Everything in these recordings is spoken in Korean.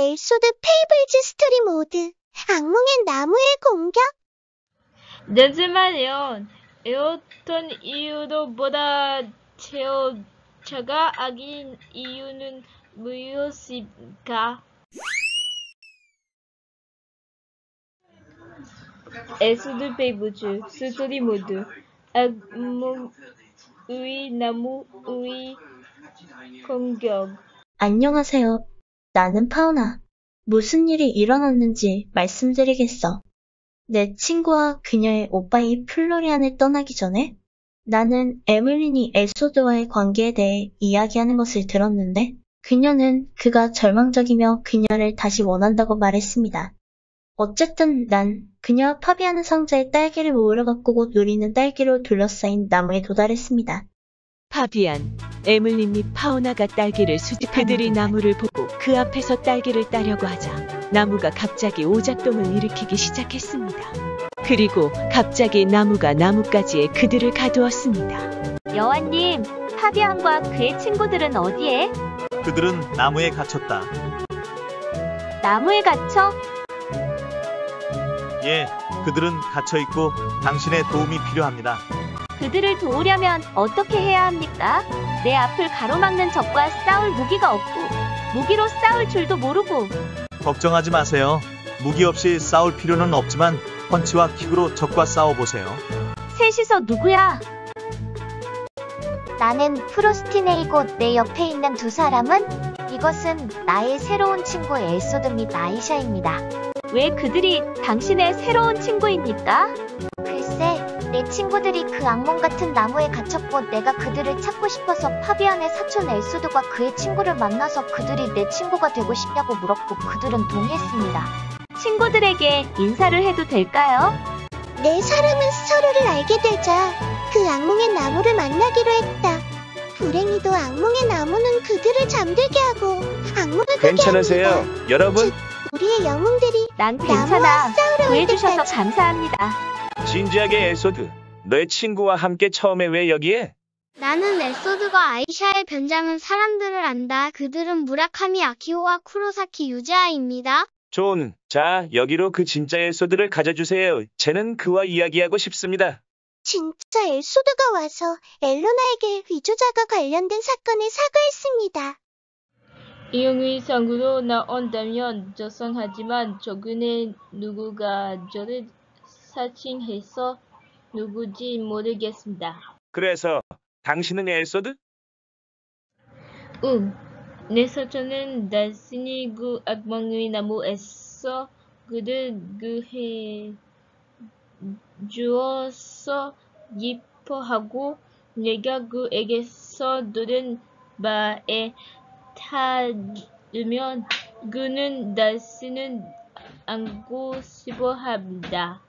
엘소드 페이블즈 스토리 모드. 악몽의 나무의 공격. 잠시만요. 어떤 이유로보다 제어차가 악인 이유는 무엇일까? 에스드 페이브즈 스토리 모드 악몽의 나무의 공격 안녕하세요. 나는 파우나. 무슨 일이 일어났는지 말씀드리겠어. 내 친구와 그녀의 오빠인 플로리안을 떠나기 전에 나는 에밀린이 엘소드와의 관계에 대해 이야기하는 것을 들었는데 그녀는 그가 절망적이며 그녀를 다시 원한다고 말했습니다. 어쨌든 난 그녀와 파비아는 상자에 딸기를 모으러 가꾸고 누리는 딸기로 둘러싸인 나무에 도달했습니다. 파비안, 에밀린 및 파오나가 딸기를 수집하는 그들이 나무를 보고 그 앞에서 딸기를 따려고 하자 나무가 갑자기 오작동을 일으키기 시작했습니다. 그리고 갑자기 나무가 나뭇가지에 그들을 가두었습니다. 여왕님, 파비안과 그의 친구들은 어디에? 그들은 나무에 갇혔다. 나무에 갇혀? 예, 그들은 갇혀 있고 당신의 도움이 필요합니다. 그들을 도우려면 어떻게 해야 합니까? 내 앞을 가로막는 적과 싸울 무기가 없고, 무기로 싸울 줄도 모르고, 걱정하지 마세요. 무기 없이 싸울 필요는 없지만 펀치와 킥으로 적과 싸워보세요. 셋이서 누구야? 나는 프로스티네이고 내 옆에 있는 두 사람은 이것은 나의 새로운 친구 엘소드 및 아이샤입니다. 왜 그들이 당신의 새로운 친구입니까? 내 친구들이 그 악몽 같은 나무에 갇혔고 내가 그들을 찾고 싶어서 파비안의 사촌 엘소드가 그의 친구를 만나서 그들이 내 친구가 되고 싶냐고 물었고 그들은 동의했습니다. 친구들에게 인사를 해도 될까요? 네 사람은 서로를 알게 되자 그 악몽의 나무를 만나기로 했다. 불행히도 악몽의 나무는 그들을 잠들게 하고 악몽을 괜찮으세요, 합니다. 여러분? 우리의 영웅들이 난 나무와 괜찮아. 싸우러 올 구해주셔서 때까지 감사합니다. 진지하게 에소드. 너의 친구와 함께 처음에 왜 여기에? 나는 에소드가 아이샤의 변장은 사람들을 안다. 그들은 무라카미 아키호와 쿠로사키 유지아입니다. 좋은. 자, 여기로 그 진짜 에소드를 가져주세요. 쟤는 그와 이야기하고 싶습니다. 진짜 엘소드가 와서 엘로나에게 위조자가 관련된 사건을 사과했습니다. 이용의 상으로 나온다면 저성하지만 저근에 누구가 저를 사칭해서 누구지 모르겠습니다. 그래서 당신은 에소드? 응, 내 사촌은 단순히 그 악몽의 나무에서 그를 그해 주어서 기뻐하고 내가 그에게서 들은 바에 타르면 그는 다시는 안고 싶어합니다.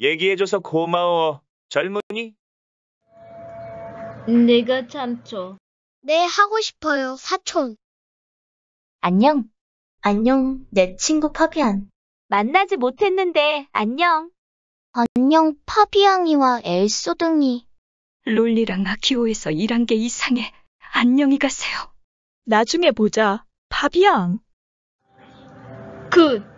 얘기해줘서 고마워. 젊은이? 내가 참죠. 네, 하고 싶어요, 사촌. 안녕. 안녕, 내 친구 파비안. 만나지 못했는데 안녕. 안녕 파비앙이와 엘소등이. 롤리랑 아키오에서 일한 게 이상해. 안녕히 가세요. 나중에 보자. 파비앙. 굿!